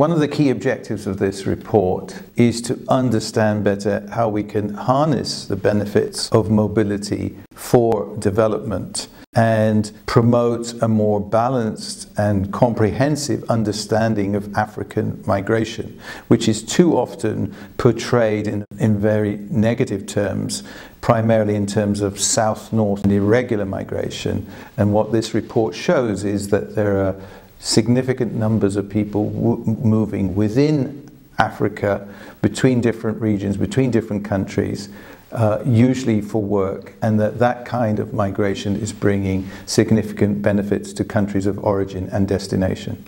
One of the key objectives of this report is to understand better how we can harness the benefits of mobility for development and promote a more balanced and comprehensive understanding of African migration, which is too often portrayed in, in very negative terms, primarily in terms of south north and irregular migration. And what this report shows is that there are significant numbers of people moving within Africa, between different regions, between different countries, uh, usually for work, and that that kind of migration is bringing significant benefits to countries of origin and destination.